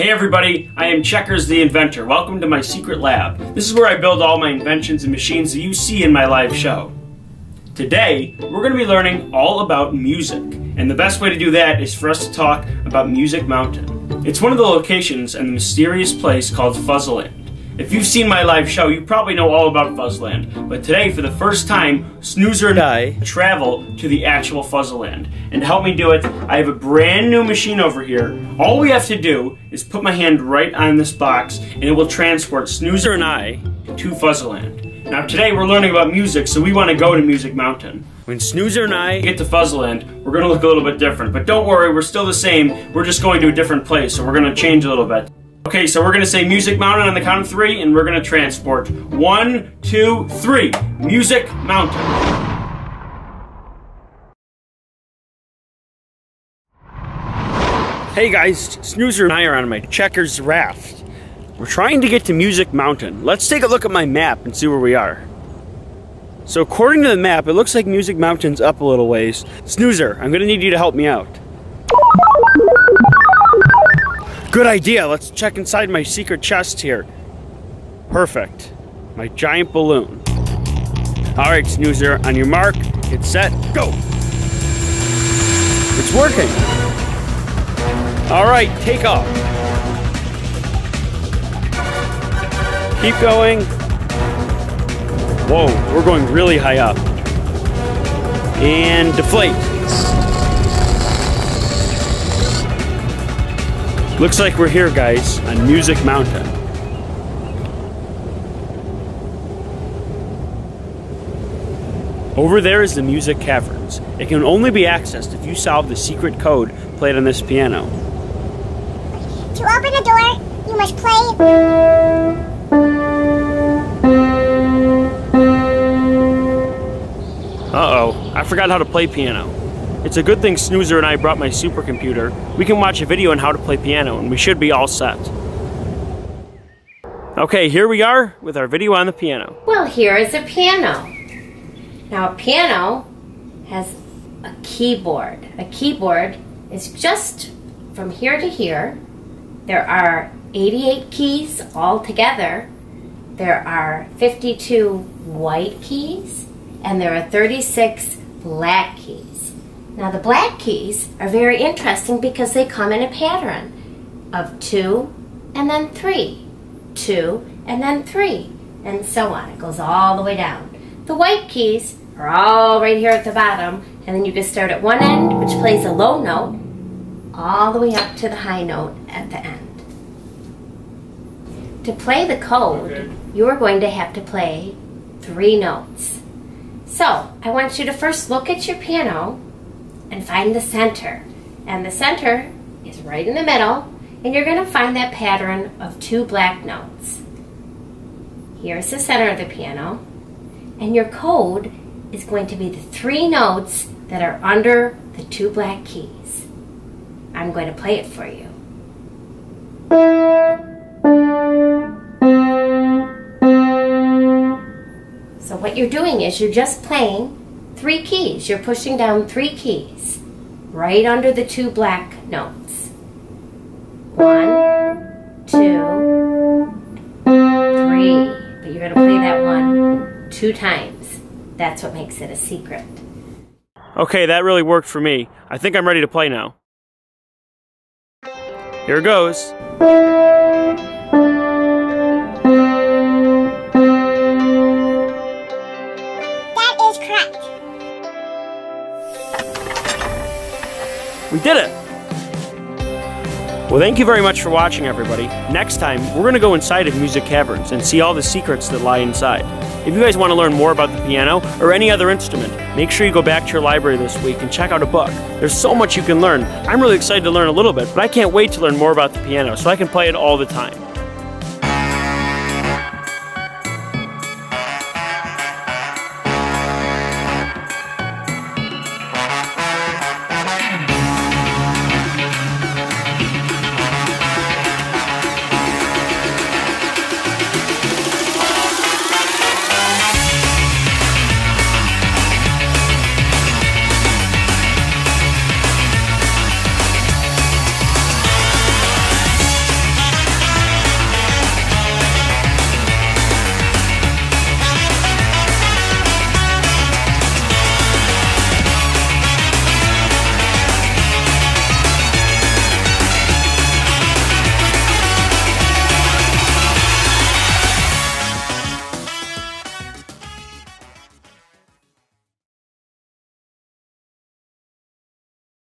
Hey everybody, I am Checkers the Inventor. Welcome to my secret lab. This is where I build all my inventions and machines that you see in my live show. Today, we're going to be learning all about music, and the best way to do that is for us to talk about Music Mountain. It's one of the locations in the mysterious place called Fuzzleland. If you've seen my live show, you probably know all about Fuzzleland. But today, for the first time, Snoozer and I travel to the actual Fuzzleland. And to help me do it, I have a brand new machine over here. All we have to do is put my hand right on this box, and it will transport Snoozer and I to Fuzzleland. Now today we're learning about music, so we want to go to Music Mountain. When Snoozer and I get to Fuzzleland, we're going to look a little bit different. But don't worry, we're still the same. We're just going to a different place, so we're going to change a little bit. Okay, so we're gonna say Music Mountain on the count of three, and we're gonna transport. One, two, three. Music Mountain. Hey guys, Snoozer and I are on my Checkers raft. We're trying to get to Music Mountain. Let's take a look at my map and see where we are. So according to the map, it looks like Music Mountain's up a little ways. Snoozer, I'm gonna need you to help me out. Good idea. Let's check inside my secret chest here. Perfect. My giant balloon. All right, Snoozer, on your mark, get set, go. It's working. All right, take off. Keep going. Whoa, we're going really high up. And deflate. Looks like we're here, guys, on Music Mountain. Over there is the Music Caverns. It can only be accessed if you solve the secret code played on this piano. To open the door, you must play. Uh-oh, I forgot how to play piano. It's a good thing Snoozer and I brought my supercomputer. We can watch a video on how to play piano, and we should be all set. Okay, here we are with our video on the piano. Well, here is a piano. Now, a piano has a keyboard. A keyboard is just from here to here. There are 88 keys all together. There are 52 white keys, and there are 36 black keys. Now the black keys are very interesting because they come in a pattern of two and then three, two and then three, and so on. It goes all the way down. The white keys are all right here at the bottom, and then you can start at one end, which plays a low note, all the way up to the high note at the end. To play the code, okay. you're going to have to play three notes. So, I want you to first look at your piano and find the center. And the center is right in the middle, and you're going to find that pattern of two black notes. Here's the center of the piano, and your code is going to be the three notes that are under the two black keys. I'm going to play it for you. So what you're doing is you're just playing three keys. You're pushing down three keys right under the two black notes. One, two, three. But you're going to play that one two times. That's what makes it a secret. Okay, that really worked for me. I think I'm ready to play now. Here goes. We did it! Well, thank you very much for watching, everybody. Next time, we're going to go inside of Music Caverns and see all the secrets that lie inside. If you guys want to learn more about the piano or any other instrument, make sure you go back to your library this week and check out a book. There's so much you can learn. I'm really excited to learn a little bit, but I can't wait to learn more about the piano so I can play it all the time.